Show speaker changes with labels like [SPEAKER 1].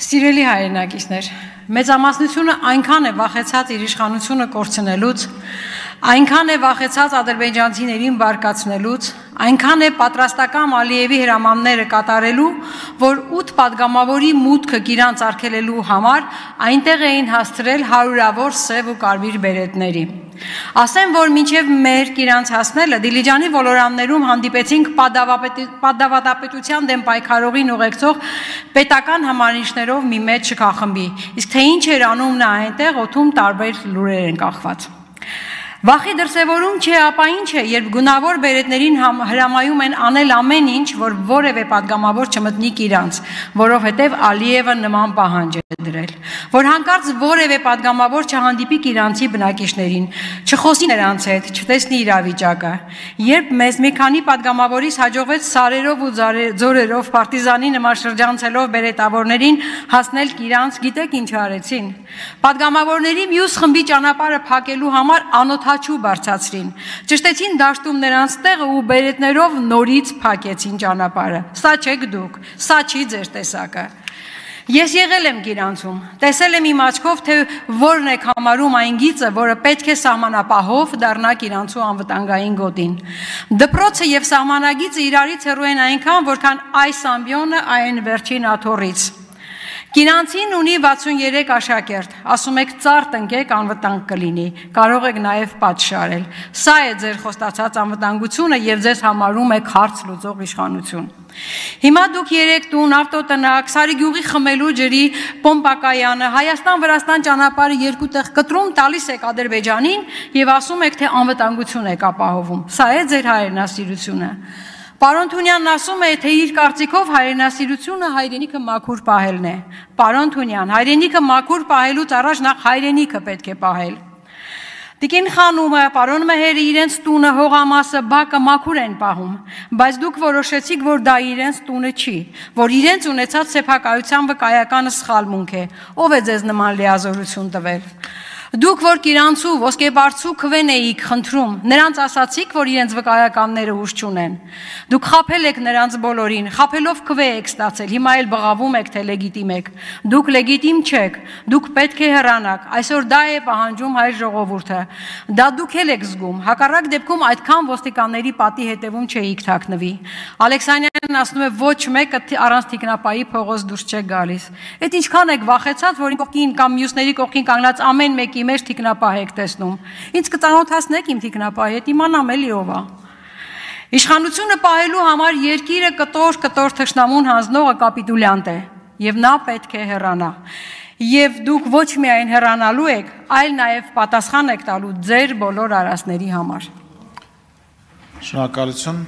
[SPEAKER 1] Սիրելի հայրենակիցներ, մեծամասնությունը այնքան է վախեցած իր իշխանությունը կորցնելուց, այնքան է վախեցած ադրբեջանցիներին բարկացնելուց, Այնքան է պատրաստական Ալիևի հրամանները կատարելու, որ 8 падգամավորի մուտքը գիրանց արկելելու համար այնտեղ էին հաստրել հարյուրավոր սև ու կարմիր բերետների։ Ասեմ, որ մինչև մեր գիրանց հասնելը Դիլիջանի ոլորաններում հանդիպեցինք падավատապետության դեմ պայքարողին ուղեկցող պետական համանիշներով մի մեծ շքախմբի։ Իսկ թե ինչ էր անում նա այնտեղ, օթում տարբեր լուրեր են կախված։ Վախի դրսևորում չէ, ապա ինչ է, երբ գունավոր բերետներին հրամայում են անել ամեն ինչ, որ որևէ падգամավոր չմտնի իրանց, որովհետև Ալիևը նման պահանջ է դրել, որ հանկարծ որևէ падգամավոր չհանդիպի Իրանցի բնակիչներին, չխոսի նրանց հետ, չտեսնի իրավիճակը։ Երբ մեզ մի քանի падգամավորից հաջողվեց սարերով ու ձորերով պարտիզանի նման շրջանցելով բերետավորներին հասնել Իրանց, գիտեք ինչ արեցին։ Падգամավորների մյուս խմբի ճանապարհը փակելու համար անօթաչու բարձացրին։ Ճշտեցին դաշտում նրանց տեղը ու բերետներով նորից փակեցին ճանապարհը։ Սա չեք դուք, սա չի ձեր տեսակը։ Ես եղել եմ Գիրանցում, տեսել եմ իմ աչքով, թե որն է համարում այն գիծը, որը պետք է սահմանապահով դառնա Գիրանցու անվտանգային գոտին։ Դպրոցը եւ սահմանագիծը իրարից հեռու են այնքան, որքան այս ամբիոնը այն վերջին աթորից։ Կինանցին ունի 63 աշակերտ, ասում եք ծառ տնկեք անվտանգ կլինի, կարող եք նաև պատշարել։ Սա է ձեր խոստացած անվտանգությունը եւ ձեզ համարում եք հարց լուծող իշխանություն։ Հիմա դուք երեք տուն, ավտոտնակ, Սարի գյուղի խմելու ջրի Պոմպակայանը, Հայաստան-Վրաստան ճանապարհը երկու տեղ կտրում տալիս եք Ադրբեջանին եւ ասում եք թե անվտանգություն եք ապահովում։ Սա է ձեր հայրենասիրությունը։ Պարոն Թունյանն ասում է, թե իր կարծիքով հայրենասիրությունը հայրենիքը մաքուր պահելն է։ Պարոն Թունյան, հայրենիքը մաքուր պահելուց առաջ նախ հայրենիքը պետք է պահել։ Տիկին խանումը, պարոն Մեհերը իրենց տունը, հողամասը, բակը մաքուր են պահում, բայց դուք որոշեցիք, որ դա իրենց տունը չի, որ իրենց ունեցած սեփակայության վկայականը սխալմունք է։ Ով է ձեզ նման լիազորություն տվել։ Դուք որ Կիրանցու ոսկեբարձու քվեն էիք խնդրում, նրանց ասացիք, որ իրենց վկայականները ուժ չունեն։ Դուք խափել եք նրանց բոլորին, խափելով քվե եք ստացել, հիմա էլ բղավում եք, թե լեգիտիմ եք։ Դուք լեգիտիմ չեք, դուք պետք է հեռանաք։ Այսօր դա է պահանջում հայ ժողովուրդը։ Դա դուք էլ եք զգում։ Հակառակ դեպքում այդքան ոստիկանների պատի հետևում չէիք թաքնվի։ Ալեքսանյանն ասում է ոչ մեկը առանց թիկնապայի փողոց դուրս չէ գալիս։ Այդ ինչքան եք վախեցած, որ կողքին կամ մյուսների կողքին կանգնած ամեն մեկի ուղակի մեր թիկնապահ եք տեսնում։ Ինչ կծանոթացնեք իմ թիկնապահի հետ, իմանամ էլի ով է։ Իշխանությունը պահելու համար երկիրը կտոր կտոր թշնամուն հանձնողը կապիտուլյանտ է, եւ նա պետք է հեռանա։ Եվ դուք ոչ միայն հեռանալու եք, այլ նաև պատասխան եք տալու ձեր բոլոր արասների համար։
[SPEAKER 2] Շնորհակալություն